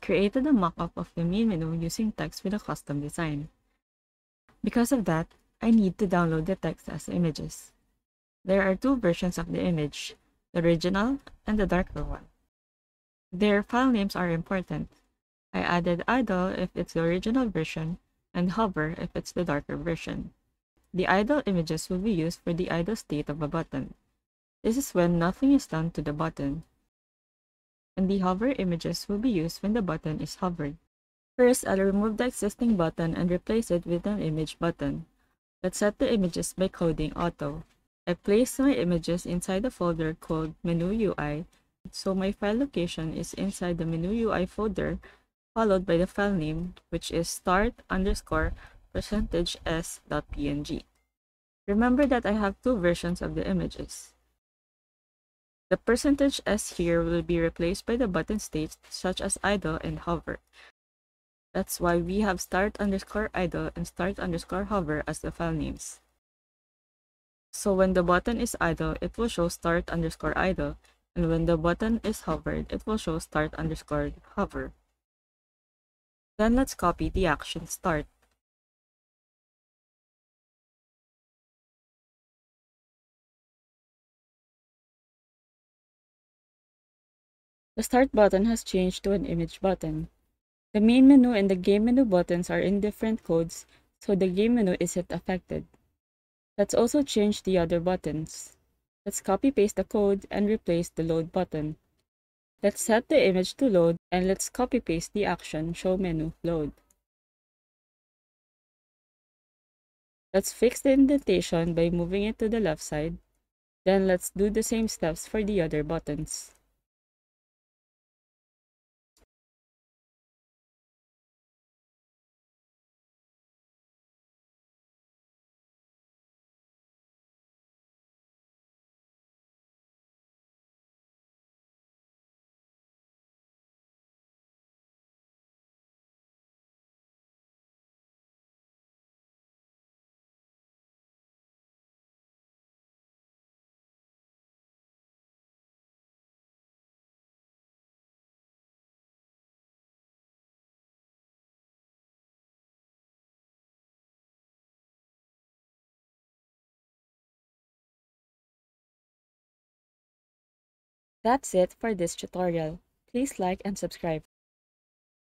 created a mock-up of the main menu using text with a custom design. Because of that, I need to download the text as images. There are two versions of the image, the original and the darker one. Their file names are important. I added idle if it's the original version and hover if it's the darker version. The idle images will be used for the idle state of a button. This is when nothing is done to the button. And the hover images will be used when the button is hovered. First, I'll remove the existing button and replace it with an image button. Let's set the images by coding auto. I placed my images inside a folder called Menu UI, so my file location is inside the Menu UI folder, followed by the file name, which is start underscore percentage s.png. Remember that I have two versions of the images. The percentage s here will be replaced by the button states such as idle and hover. That's why we have start underscore idle and start underscore hover as the file names. So when the button is idle, it will show start underscore idle, and when the button is hovered, it will show start underscore hover. Then let's copy the action start. The start button has changed to an image button. The main menu and the game menu buttons are in different codes, so the game menu isn't affected. Let's also change the other buttons. Let's copy paste the code and replace the load button. Let's set the image to load and let's copy paste the action show menu load. Let's fix the indentation by moving it to the left side. Then let's do the same steps for the other buttons. That's it for this tutorial. Please like and subscribe.